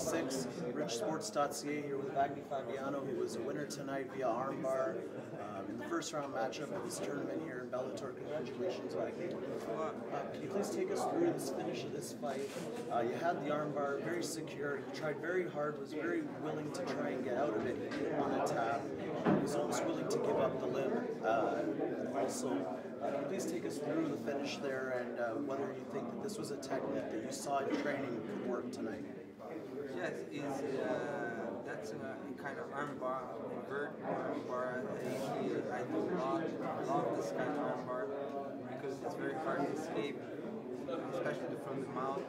six. RichSports.ca here with Wagnney Fabiano, who was a winner tonight via armbar um, in the first round matchup of this tournament here in Bellator. Congratulations, Wagner. Uh, can you please take us through this finish of this fight? Uh, you had the armbar very secure. You tried very hard, was very willing to try and get out of it. You didn't tap. He was almost willing to give up the limb. Uh, also, uh, please take us through the finish there and uh, whether you think that this was a technique that you saw in training could work tonight? Uh, that's a kind of armbar, invert armbar. I do a lot, love this kind of armbar because it's very hard to escape, especially from the mouth.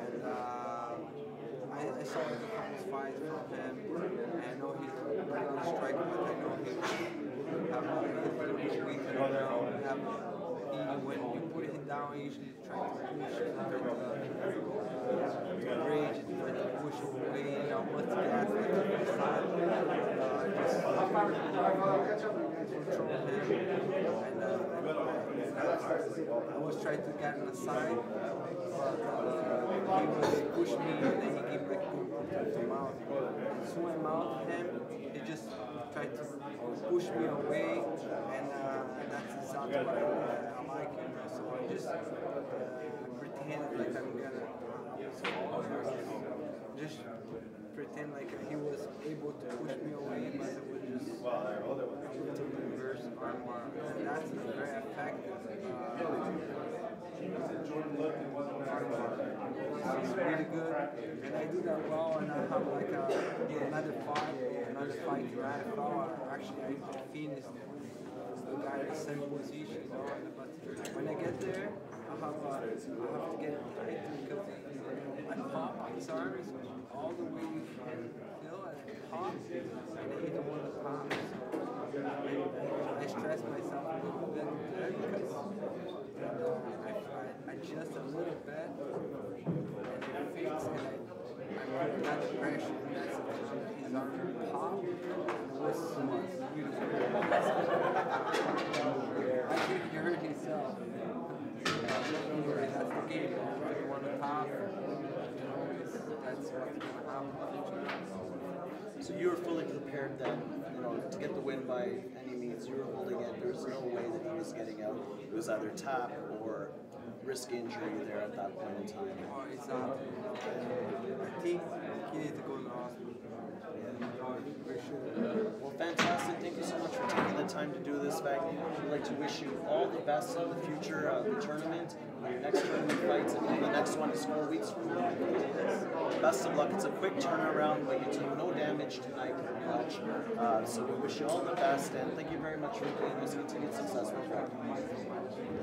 And uh, I, I saw a couple fights from him, I know he's a good striker, but I know he have a little bit weak when you put him down, he usually try to push, try to uh, rage, try to push away, you know, what's gas, like the side. Uh, just control him. And uh, I was trying to get on the side, but uh, he was push me and then he gave like to mouth. And soon I mouth him, he just tried to push me away, and uh, that's exactly what I, I like. You know, so I just uh, pretend like I'm gonna just pretend like he was able to push me away, but it was reverse armbar, and that's very effective. Uh, it's really good, and I do that well, and I have like a, another fight, another fight in IFL. Actually, I finished the guy in the same position, you know, but when I get there, I have, uh, I have to get tight because I pop his arms all the way feel it. Pop, and then you don't want to pop. So I, I stress myself a little bit there because uh, I, I adjust a little bit, and it fits, and I, I put that pressure, and that's his arm pop, and it was beautiful. I think you heard yourself. That's the game. If you want to top, that's what's going to happen. So you were fully prepared then, you know, to get the win by any means. You were holding it. There was no way that he was getting out. It was either tap or risk injury there at that point in time. Oh, exactly. I think he needs to go to the hospital. Well, fantastic. Thank you so much for taking the time to do this, Wagnney. We'd like to wish you all the best in the future of the tournament, your next tournament fights. Believe the next one is four weeks from now. Best of luck. It's a quick turnaround, but you took no damage tonight much. Uh, so we wish you all the best, and thank you very much for doing this. Continued success with Wagnney.